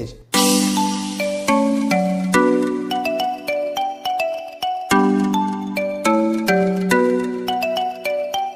Beijo.